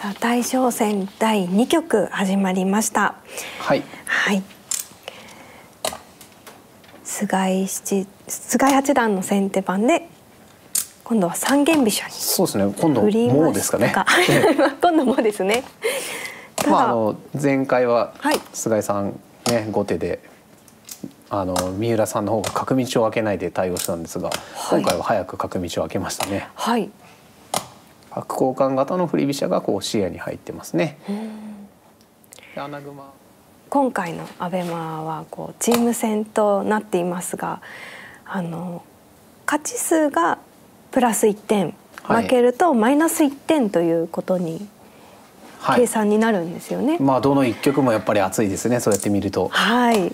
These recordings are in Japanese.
さあ大将戦第2局始まりました。はい。はい。菅井七菅井八段の先手番で今度は三間飛車にそうですね。今度もうですかね。今度もうですね。まああの前回ははい菅井さんね後手で。あの三浦さんの方が角道を開けないで対応したんですが、はい今回は早く角道を開けましたね。はい。角交換型の振り飛車がこう視野に入ってますね。で穴熊今回のアベマはこうチーム戦となっていますが、あの勝ち数がプラス1点、はい負けるとマイナス1点ということに計はい。算になるんですよね。まあどの一局もやっぱり熱いですね。そうやって見ると。はい。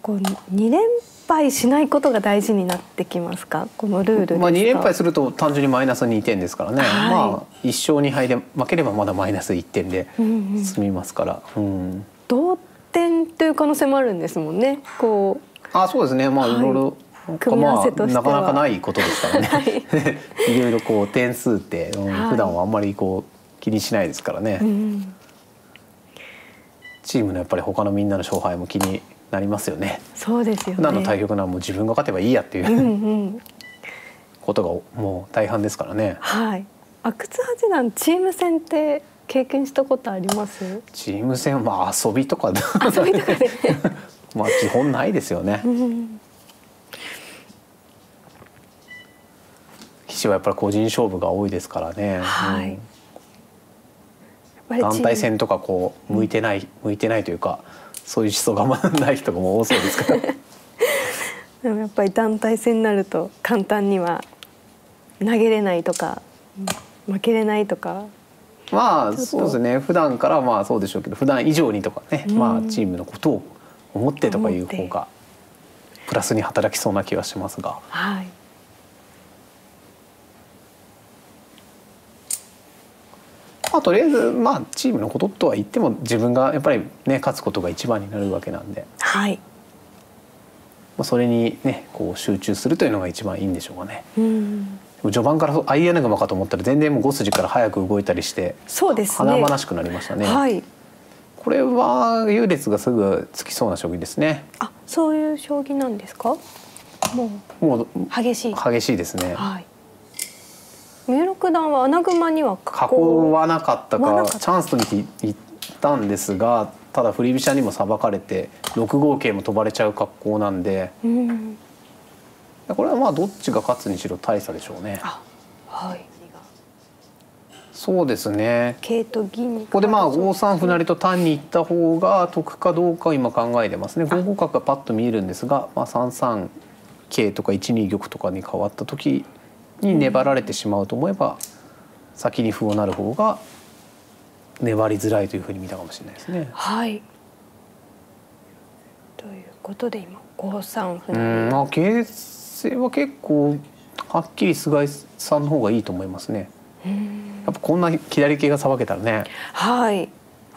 こう2連敗しないことが大事になってきますか？このルールですか？まあ2連敗すると単純にマイナス2点ですからね、はい。まあ1勝2敗で負ければまだマイナス1点でうんうん済みますから、うん。同点という可能性もあるんですもんね。こあそうですね。まあはい。いろいろ、組み合わせとしては。まあ、なかなかないことですからね、はい。い、ろいろこう点数って、うんはい。普段はあんまりこう気にしないですからね、う、うん、チームのやっぱり他のみんなの勝敗も気になりますよねそうですよね。普段の対局なんも自分が勝てばいいやっていううんうん。ことがもう大半ですからねはい。阿久津八段チーム戦って経験したことあります？チーム戦はまあ遊びとかで 遊びとかで。まあ基本ないですよねうん棋士はやっぱり個人勝負が多いですからね、はい団体戦とかこう向いてない、向いてないというかそういう思想がまだない人がもう多そうですから。でもやっぱり団体戦になると簡単には投げれないとかうん負けれないとか。まあそうですね。普段からまあそうでしょうけど普段以上にとかね、うん。まあチームのことを思ってとかいう方がプラスに働きそうな気がしますが。はい。まあとりあえずまあチームのこととは言っても自分がやっぱりね勝つことが一番になるわけなんで、はい。まあ、それにねこう集中するというのが一番いいんでしょうかね。うん。序盤からアイアナグマかと思ったら全然もう5筋から早く動いたりしてそうですね。華々しくなりましたね。はい。これは優劣がすぐつきそうな将棋ですね。あ、そういう将棋なんですか？ももうう激しい。激しいですね。はい。九段は穴熊には囲わなかったかチャンスと見ていったんですがただ振り飛車にもさばかれて6五桂も飛ばれちゃう格好なんでうん。これはまあどっちが勝つにしろ大差でしょうね。あ、はい。そうですね桂と銀。ここでまあ5三歩成と単に行った方が得かどうかを今考えてますね5五角がパッと見えるんですが、まあ、3三桂とか1二玉とかに変わった時に粘られてしまうと思えば先に歩を成る方が粘りづらいというふうに見たかもしれないですね。はい。ということで今五三歩う成んまあ形勢は結構はっきり菅井さんの方がいいと思いますね。うんやっぱこんな左系がさばけたらねはい。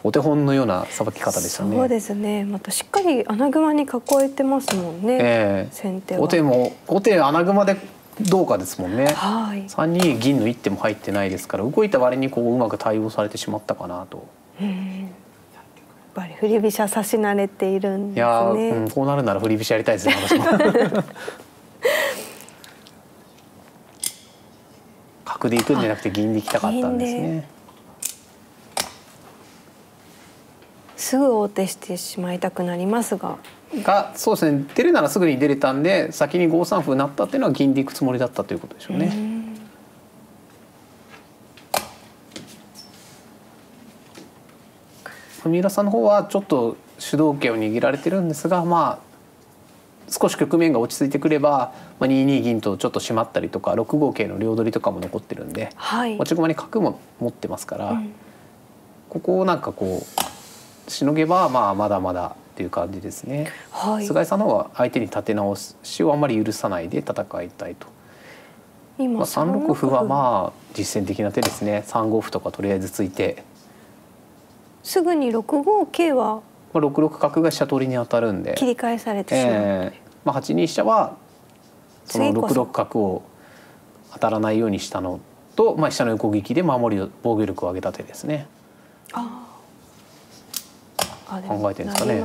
お手本のようなさばき方ですよね。そうですね。またしっかり穴熊に囲えてますもんね。ええ先手は。後手も後手穴熊でどうかですもんね。はい。3二銀の一手も入ってないですから動いた割にこううまく対応されてしまったかなと。うん。やっぱり振り飛車指し慣れているんですいや。うん、こうなるなら振り飛車やりたいですね私も。角で行くんじゃなくて銀で行きたかったんです銀ね。すぐ王手してしまいたくなりますが。がそうですね出るならすぐに出れたんで先に5三歩になったっていうのは銀で行くつもりだったということでしょうね。うん三浦さんの方はちょっと主導権を握られてるんですがまあ少し局面が落ち着いてくれば、まあ、2二銀とちょっと締まったりとか6五桂の両取りとかも残ってるんではい。持ち駒に角も持ってますから、うんここをなんかこうしのげばまあまだまだっていう感じですね。はい。菅井さんの方は相手に立て直しをあまり許さないで戦いたいと。今まあ、3六歩はまあ実践的な手ですね3五歩とかとりあえずついて、すぐに六五桂は？まあ、6六角が飛車取りに当たるんで切り返されてしまう。ええまあ、8二飛車はその次こそ6六角を当たらないようにしたのと、まあ、飛車の横利きで守りを防御力を上げた手ですね。ああ考えてるんですかね。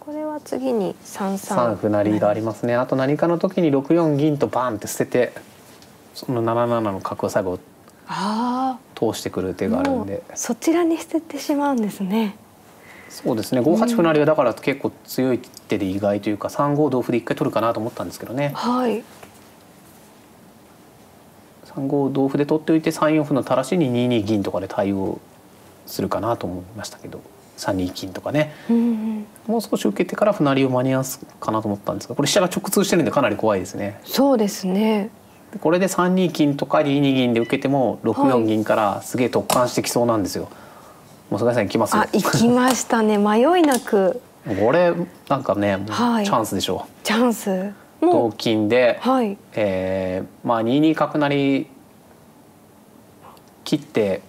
これは次に三三。三歩成がありますね。あと何かの時に6四銀とバンって捨ててその7七の角を最後あ通してくる手あがあるんで。そちらに捨ててしまうんですね。そうですね。5八歩成はだから結構強い手で意外というか3五同歩で一回取るかなと思ったんですけどね。はい3五同歩で取っておいて3四歩の垂らしに2二銀とかで対応するかなと思いましたけど3二金とかね。うんうんもう少し受けてから歩成りを間に合わすかなと思ったんですがこれ飛車が直通してるんでかなり怖いですね。そうですね。でこれで3二金とか2二銀で受けても6はい四銀からすげえ突貫してきそうなんですよ。もう菅井さん行きます。行きましたね。迷いなく。これなんかねはい。ャンスでしょチャンス。う。同金で、はいえーまあ2二角成切って、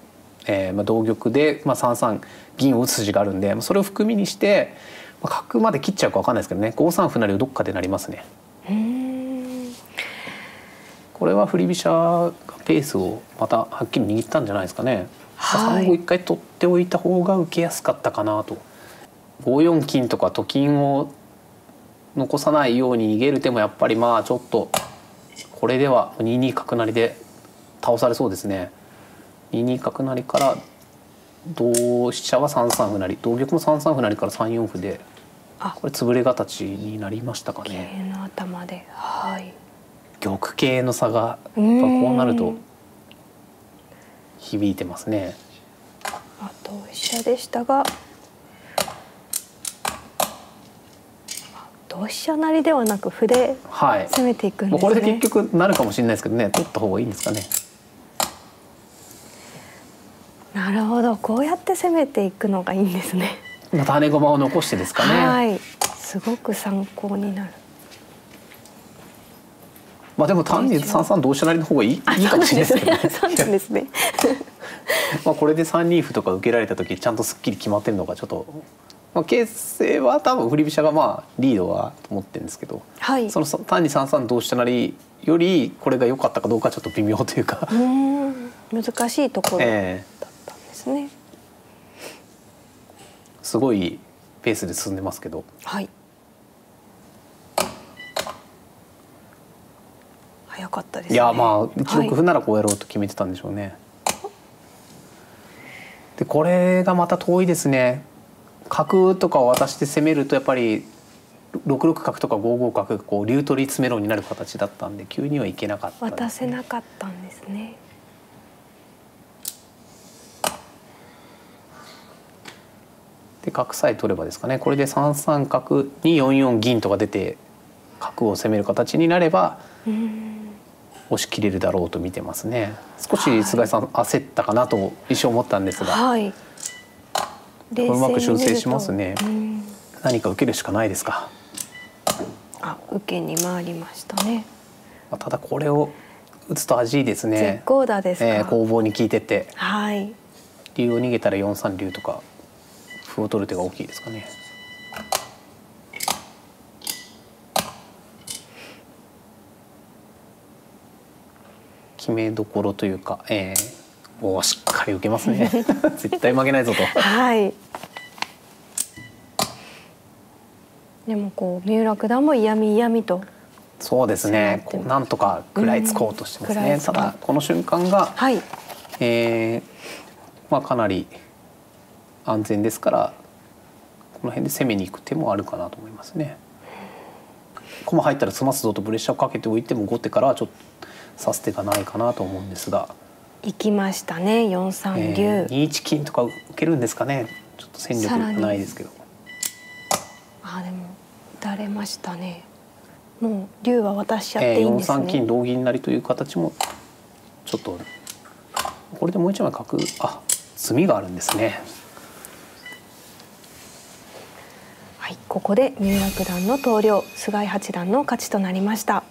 えーまあ、同玉で、まあ、3三銀を打つ筋があるんでまあそれを含みにして、まあ、角まで切っちゃうかわかんないですけどね5三歩成をどっかでなりますね。これは振り飛車がペースをまたはっきり握ったんじゃないですかね。はい3五一回取っておいた方が受けやすかったかなと。5四金とかと金を残さないように逃げる手もやっぱりまあちょっとこれでは2二角成で倒されそうですね。2二角成から同飛車は3三歩成同玉も3三歩成から3四歩であこれ潰れ形になりましたかね。桂の頭ではい玉形の差がやっぱこうんうなると響いてますね。あと飛車でしたが同飛車成りではなく歩ではい。攻めていくんですねこれで結局なるかもしれないですけどね、取った方がいいんですかね。なるほどこうやって攻めていくのがいいんですねまた羽駒を残してですかね。はいすごく参考になるまあでも単に三三同飛車成の方がいいいいかもしれないですけどね。そうですね まあこれで三二歩とか受けられた時ちゃんとすっきり決まってるのがちょっと。まあ、形勢は多分振り飛車がまあリードはと思ってるんですけど、はい。その単に三三同飛車成よりこれが良かったかどうかちょっと微妙というか、うーん。難しいところだっええたんですね、すごいペースで進んでますけど、はい。早かったですね。いやまあ一はい。六歩ならこうやろうと決めてたんでしょうね。でこれがまた遠いですね。角とかを渡して攻めるとやっぱり6六角とか5五角がこう竜取り詰めろになる形だったんで急にはいけなかったね、渡せなかったんですね。で角さえ取ればですかね。これで3三角に4四銀とか出て角を攻める形になれば押し切れるだろうと見てますね。少し菅井さん焦ったかなと一瞬思ったんですが、はい。冷うまく修正しますねうん何か受けるしかないですか、あ、受けに回りましたね。まあただこれを打つと味いいですね絶好打ですか？えー攻防に効いててはい。竜を逃げたら4三竜とか歩を取る手が大きいですかね決めどころというか、えー、おーしっかり受けますね 絶対負けないぞとはい。でもこう三浦九段も嫌味嫌味と。そうですねこうなんとか食らいつこうとしてますね、うんただこの瞬間が、はい。えーまあかなり安全ですからこの辺で攻めに行く手もあるかなと思いますね。駒入ったら詰ますぞとプレッシャーをかけておいても後手からはちょっと指す手がないかなと思うんですが、行きましたね。四三え竜。ー、2一金とか受けるんですかねちょっと戦力がないですけどあ、でも打たれましたね。もう竜は渡しちゃっえー、4ていいんですね。三金同銀成という形もちょっとこれでもう一枚角あ詰みがあるんですね。はい、ここで三浦九段の投了、菅井八段の勝ちとなりました。